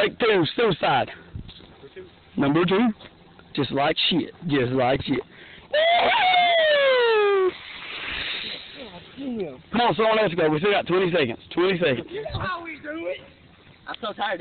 Take two, suicide. Number two. Just like shit. Just like shit. Come on, someone else go. We still got 20 seconds. 20 seconds. You know how we do it. I'm so tired.